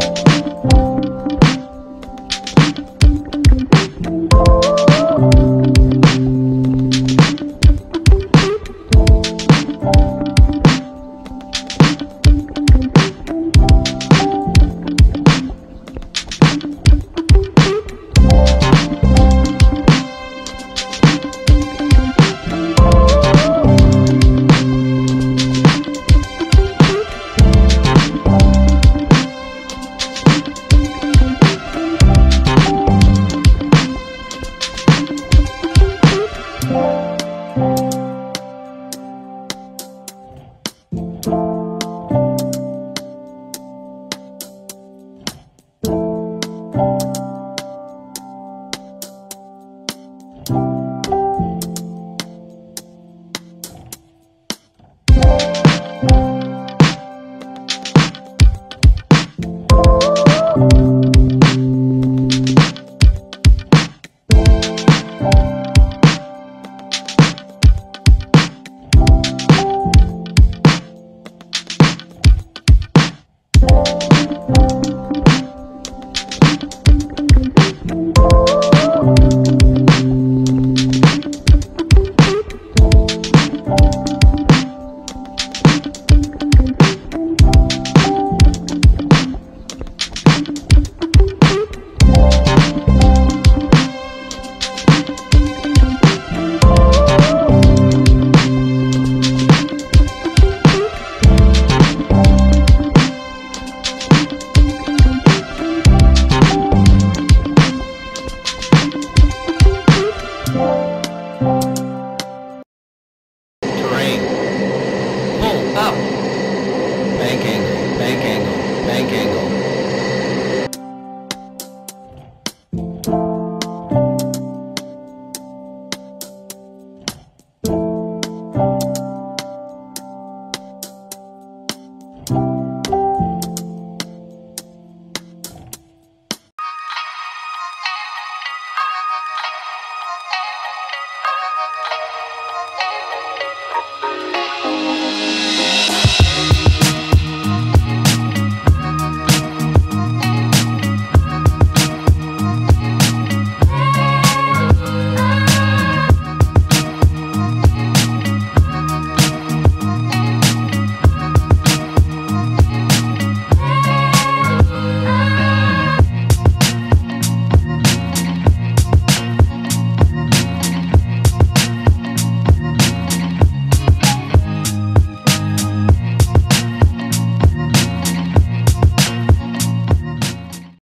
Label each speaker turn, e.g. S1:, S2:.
S1: Thank you.
S2: I can't go. t a n k you.